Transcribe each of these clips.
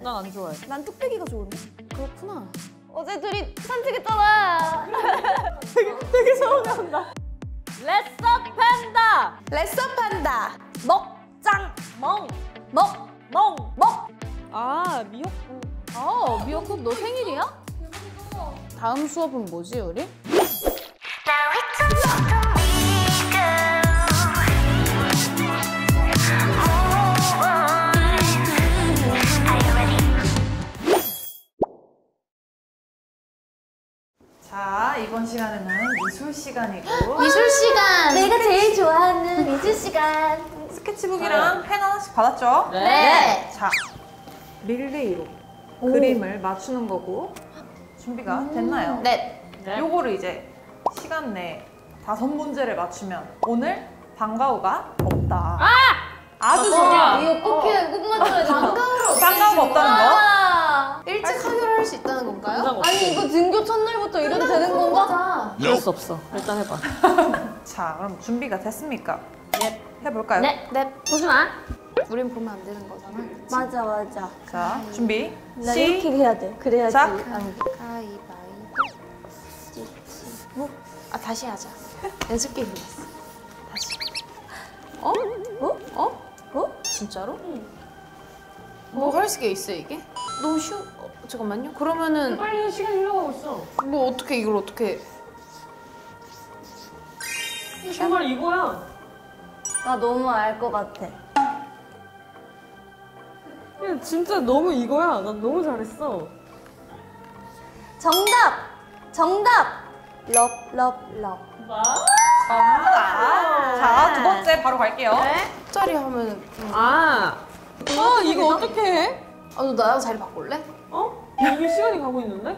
난 안 좋아해. 난 뚝배기가 좋은데. 그렇구나. 어제 둘이 산책했잖아. 되게 서운해한다. 레서 팬다. 레서판다. 먹장. 멍. 먹. 멍. 먹. 아 미역국. 어 미역국 너 생일이야? 다음 수업은 뭐지 우리? 시간에는 미술 시간이고 미술 시간. 내가 제일 좋아하는 미술 시간. 스케치북이랑 펜 하나씩 받았죠? 네. 자, 릴레이로 그림을 맞추는 거고 준비가 됐나요? 네. 요거를 이제 시간 내에 다섯 문제를 맞추면 오늘 방과후가 없다. 아주 중요한 이거 꼭 해, 꼭 맞춰야 돼. 방과후가 없다는 거. 아, 일찍 하교 를할수 있다는 건가요? 아니 이거 등교 첫날부터 이래도 되는 건가? 그럴 수 없어. 일단 해봐. 자, 그럼 준비가 됐습니까? 예. 해볼까요? 네. 네. 호준아. 우린 보면 안 되는 거잖아. 맞아 맞아. 자, 준비. 나 시. 이렇게 해야 돼. 그래야지. 작. 가위바위보. 뭐? 아 다시 하자. 연습 게임 됐어. 다시. 어? 어? 어? 어? 진짜로? 뭐할게 있어 이게? 너무 쉬워. 어, 잠깐만요. 그러면은 빨리 시간 흘러가고 있어. 뭐 어떻게 이걸 어떻게? 정말 이거야. 나 너무 알 것 같아. 야, 진짜 너무 이거야. 난 너무 잘했어. 정답! 정답! 럽, 럽, 럽. 아, 자, 두 번째 바로 갈게요. 짜리 하면 아. 아 이거 어떻게 해? 아 너 나랑 자리 바꿀래? 어? 이게 시간이 가고 있는데?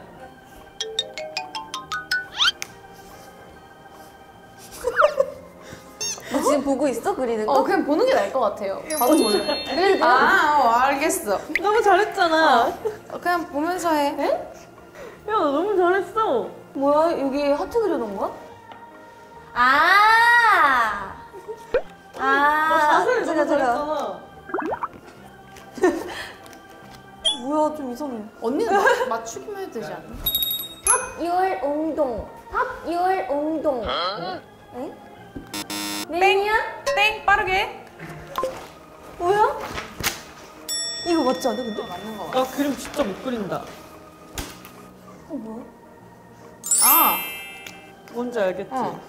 너 지금 보고 있어? 그리는 거? 어 그냥 보는 게 나을 것 같아요. 봐도 몰래. 아, 어, 알겠어. 너무 잘했잖아. 어, 그냥 보면서 해. 야, 나 너무 잘했어. 뭐야? 여기 하트 그려놓은 거야? 아! 아, 자세히 제가, 너무. 잘했잖아. 뭐야, 좀 이상해. 언니는 마- 맞추기만 해도 되지 않나? 탑6월 옹동. 탑6월 옹동. 에? 메뉴야? 땡, 빠르게. 뭐야? 이거 맞지 않아, 근데? 맞는 거 같아. 나 그림 진짜 못 그린다. 어, 뭐야? 아, 뭔지 알겠지? 어.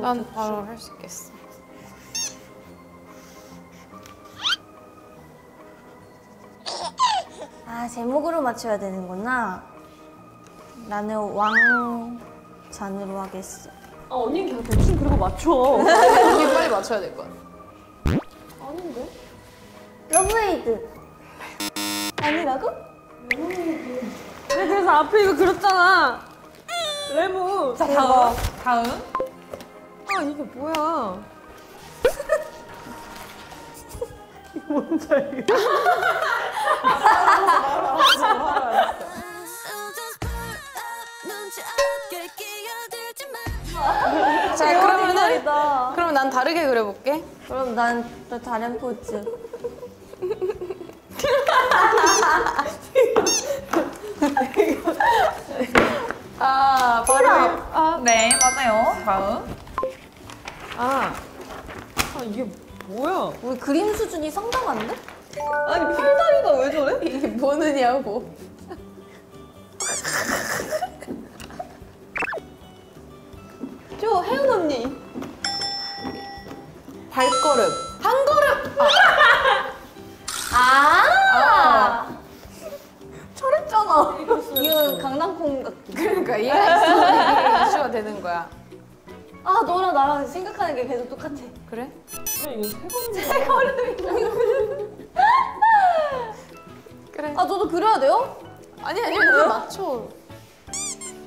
난 바로 할 수 있겠어. 아, 제목으로 맞춰야 되는구나. 나는 왕잔으로 하겠어. 아, 언니는 그냥 대충 그리고 맞춰. 언니 빨리 맞춰야 될 거야. Loveade. 아니라고? 네, 그래서 앞에 이거 그렸잖아. 레몬. 자, 다음. 다음. 아, 이게 뭐야. 이거 뭔지 알겠어. 자, 그러면은. 그럼 난 다르게 그려볼게. 그럼 난 또 다른 포즈. 아, 바로 아, 네, 맞아요. 다음. 아. 아, 이게 뭐야? 우리 그림 수준이 상당한데? 아니, 팔다리가 왜 저래? 이게 뭐느냐고. 저 혜은 언니. 발걸음. 한 걸음. 아! 잘했잖아. 이거 강낭콩 같 그러니까 얘가 있으면 이게 이슈가 되는 거야. 아, 너랑 나랑 생각하는 게 계속 똑같아. 그래? 이거 세 번. 그래. 아, 그려야 돼요? 아니 아니 언니 맞춰.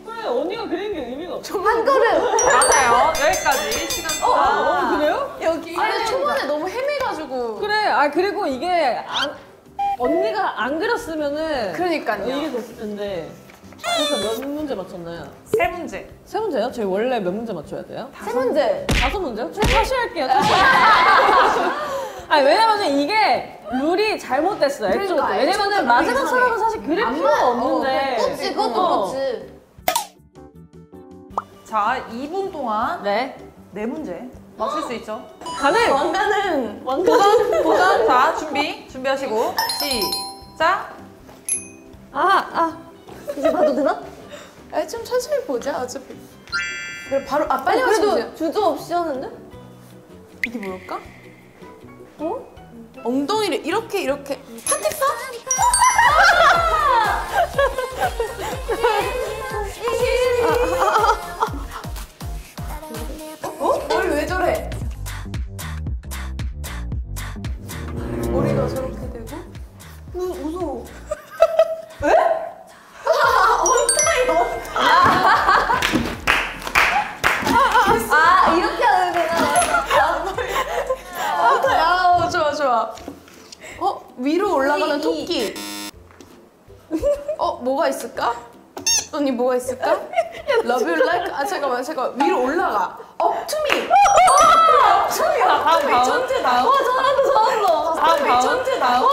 그래, 언니가 그리는 게 의미가 없어. 한 걸음. 맞아요. 여기까지 시간. 아, 그래요? 여기. 아니 초반에 너무 헤매가지고. 그래, 아, 그리고 이게 안, 언니가 안 그렸으면은 그러니까요. 이게 됐을 텐데. 그래서 몇 문제 맞췄나요? 세 문제. 세 문제요? 저희 원래 몇 문제 맞춰야 돼요? 세 문제. 다섯 문제요? 저 다시 할게요. 다시 할게요. 아니 왜냐면은 이게 룰이 잘못됐어. 애초부터. 그러니까, 왜냐면은 애초부터 마지막 이상해. 사람은 사실 그릴 필요가 없는데. 그치, 그것도 어. 그렇지. 자, 2분 동안 네. 네 문제 맞출 수 있죠? 가능. 왕가는 완전. 도전! 자, 준비. 준비하시고 시작! 아 아. 이제 봐도 되나? 아, 좀 천천히 보자, 어차피. 그래, 바로, 아, 빨리 그래도 주저 없이 하는데? 이게 뭘까? 어? 엉덩이를 이렇게, 이렇게. 파티파? 있을까? 언니, 뭐가 있을까? Love you like? 아, 잠깐만, 잠깐만. 위로 올라가. Up To Me. 다음, 다음. 천재 나. 와 잘한다 잘한다. 다음, 다음. 천재 나. 와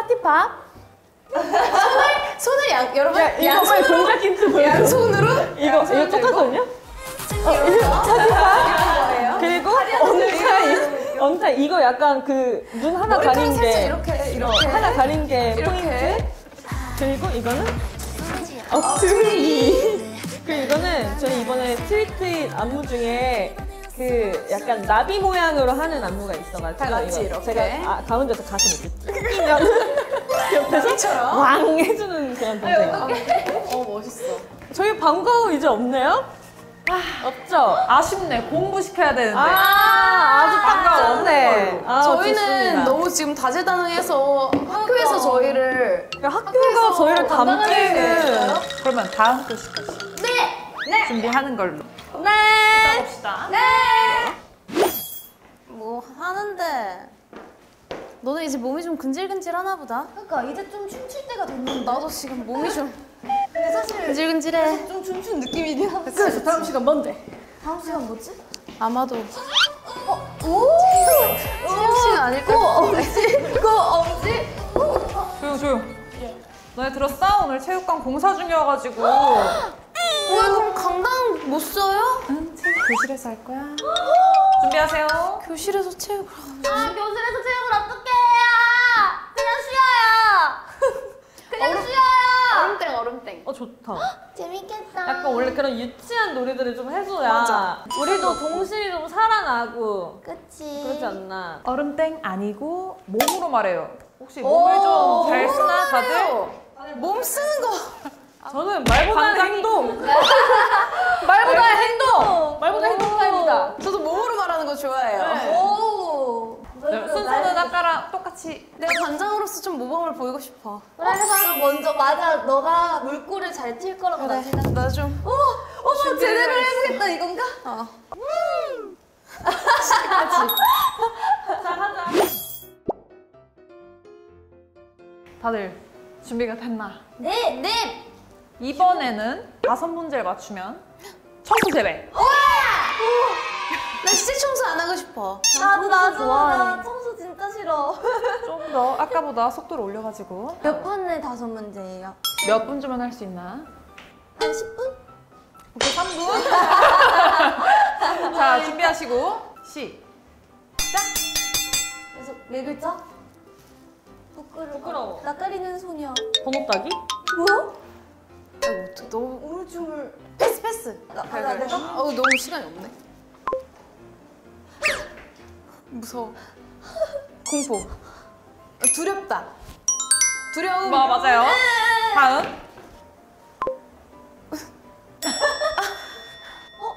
Party Pop. 손을 양, 여러분, 이거 빨리 양손으로. 동작 힌트 보여. 양손으로. 이거 이거 똑같거든요? 어, 이거 Party Pop. 그리고 Untie. Untie 이거 약간 그 눈 하나 머리카락 가린 살짝 게 이렇게, 어, 이렇게. 하나 가린 게 이렇게. 포인트. 그리고 이거는 억투리. 그리고 이거는 저희 이번에 트위트 안무 중에 그 약간 나비 모양으로 하는 안무가 있어가지고 다 같이 이렇게. 제가 아, 가운데서 가슴 이렇게 끼면 옆에서? 왕 해주는 그런 동생. 어, 멋있어. 저희 방과후 이제 없네요? 없죠? 아쉽네. 공부시켜야 되는데. 아, 아주 방과후 빡쳤네. 아, 저희는 좋습니다. 너무 지금 다재다능해서 학교에서 저희를 그러니까 학교가 저희를 담기는. 그러면 다음 교시까지 네. 준비하는 걸로. 네. 봅시다. 뭐 하는데 너는 이제 몸이 좀 근질근질하나 보다. 그러니까 이제 좀 춤출 때가 됐는데. 나도 지금 몸이 좀 근데 사실 근질근질해. 좀 춤춘 느낌이긴 하지. 그래서 다음 시간 뭔데? 다음 시간 뭐지? 아마도 오! 체육 시간 아닐 것 같은데. 그 엄지? 조용, 조용. 너네 들었어? 오늘 체육관 공사 중이어가지고. 왜 그럼 강당 못 써요? 교실에서 할 거야. 준비하세요. 교실에서 체육을. 아 교실에서 체육을 어떻게 해요? 그냥 쉬어요. 그냥 쉬어요. 얼음땡 얼음땡. 어, 좋다. 재밌겠다. 약간 원래 그런 유치한 놀이들을 좀 해줘야 맞아. 우리도 동심이 좀 살아나고 그치. 그러지 않나. 얼음땡 아니고 몸으로 말해요. 혹시 몸을 좀 잘 쓰나 다들? 몸 쓰는 거. 저는 말보다 행동. 말보다 행동. 말보다 행동 타입이다. 저도 몸으로 말하는 거 좋아해요. 아까랑 똑같이. 내가 관장으로서 좀 모범을 보이고 싶어. 그래, 그래서 먼저 맞아. 너가 물꼬를 잘 튈 거라고 나 생각. 나 좀. 어, 어머 제대로 해보겠다 이건가? 어. 자, 하자. 다들 준비가 됐나? 네, 네. 이번에는 다섯 문제를 맞추면 청소 제외. 나 진짜 청소 안 하고 싶어. 나도 나도 좋아해. 나 청소 진짜 싫어. 좀 더 아까보다 속도를 올려가지고 몇 분에 다섯 문제예요? 몇 분 주면 할 수 있나? 한 10분? 오케이, 3분. 자, 준비하시고 시. 그래서 네 글자? 부끄러워. 부끄러워. 낯가리는 소녀. 번호 따기? 뭐? 아이고, 어떡해. 너무. 우물쭈물. 패스, 패스. 나, 나, 나, 내가? 어우, 너무 시간이 없네. 무서워. 공포. 두렵다. 두려움. 마, 맞아요. 네. 다음. 어?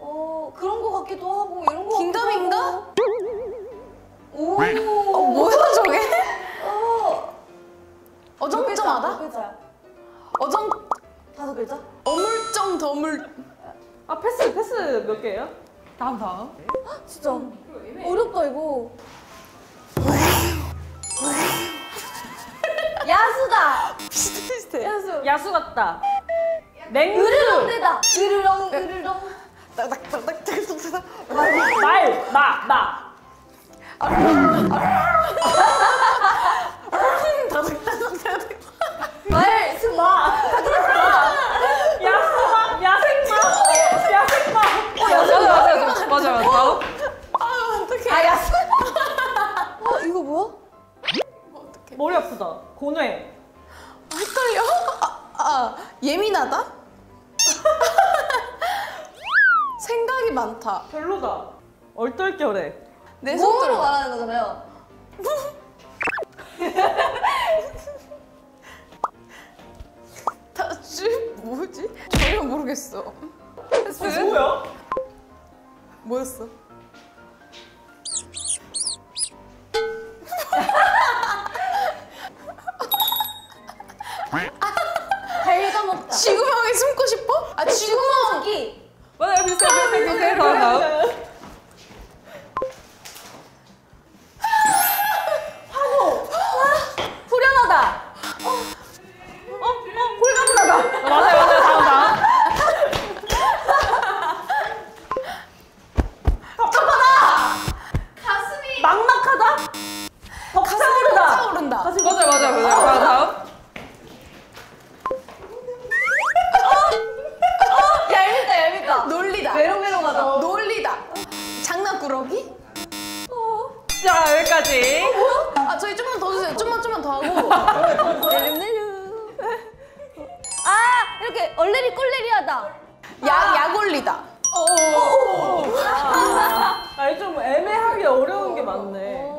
어 그런 거 같기도 하고 이런 거 긴가민가? 오. 어, 뭐야 저게? 어. 어정쩡하다? 글자. 어정. 다섯 글자? 어물쩡 더물. 아 패스 패스 몇 개예요? 다음 다음. 같다. 냉수. 으르렁대다. 으르렁 으르렁. 딱딱딱딱딱딱. 말. 마. 마. 말 스마. 야수마. 야생마. 야생마. 맞아 맞아 맞아 맞아. 다음. 아 야수. 어 이거 뭐야? 머리 아프다. 고뇌. 헷갈려? 아, 아 예민하다? 생각이 많다. 별로다. 얼떨결에. 내 몸으로 손으로 말하는 거잖아요. 다시 뭐지? 전혀 모르겠어. 어, 뭐야? 뭐였어? 야 약올리다. 아니 좀 애매하게 어려운 게 많네.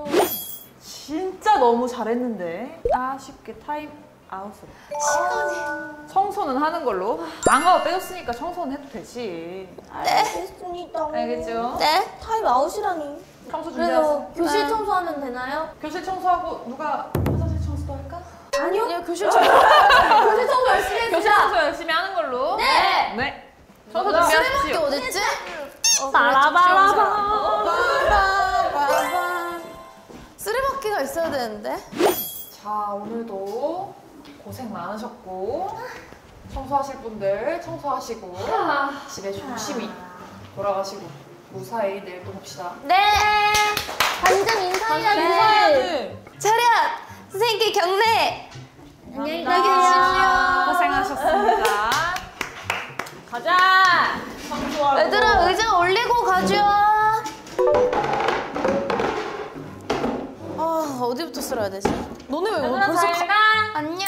진짜 너무 잘했는데 아쉽게 타임 아웃으로. 시간이. 청소는 하는 걸로. 방어 빼줬으니까 청소는 해도 되지. 알겠습니다. 알겠죠? 네. 타임 아웃이라니. 청소 준비하세요. 그래서 교실 청소하면 되나요? 교실 청소하고 누가 화장실 청소도 할까? 아니요. 그냥 교실 청소. 교실 청소 열심히. 청소 열심히 하는 걸로. 네. 네. 청소 쓰레받기 준비하십시오. 어딨지? 바라바라바. 빠바바바. 쓰레받기가 있어야 되는데. 자 오늘도 고생 많으셨고 청소하실 분들 청소하시고 집에 조심히 돌아가시고 무사히 내일 또 봅시다. 네. 완전 인사해야지. 차렷! 선생님께 경례! 안녕히 계십시오. 고생하셨습니다. 가자. 얘들아 의자 올리고 가죠. 아 어디부터 쓸어야 되지? 너네 왜 얘들아, 벌써 잘 가... 가. 안녕.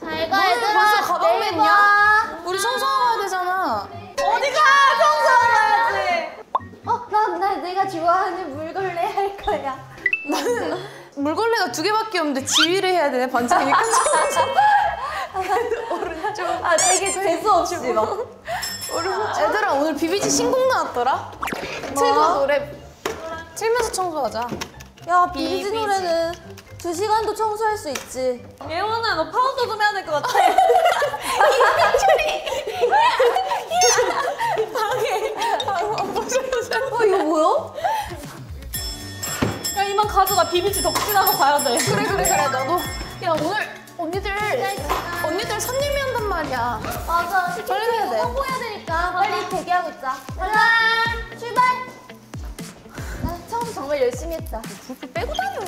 잘 가, 너네. 벌써 가방? 봐. 우리 청소해야 되잖아. 어디가 청소하야지. 어, 나, 나 내가 좋아하는 물걸레 할 거야. 나는 물걸레가 두 개밖에 없는데 지휘를 해야 되네 반짝이 오른쪽 아, 되게 재수 없이 막. 얘들아 오늘 비비지 신곡 나왔더라 틀고 노래 틀면서 청소하자 야, 비비지 비비지. 노래는 두 시간도 청소할 수 있지. 예원아 너 파우더 좀 해야 될 것 같아. 어, 이거 뭐야? 야 이만 가져가 비비지 덕질하고 가야 돼. 그래 그래 그래 나도 야 오늘 언니들 언니들 선임이 한단 말이야 맞아. 빨리 해야 돼. 홍보해야 되니까 빨리 대기하고 있자. 가자. 출발. 나 청소 정말 열심히 했다. 불 빼고 다녀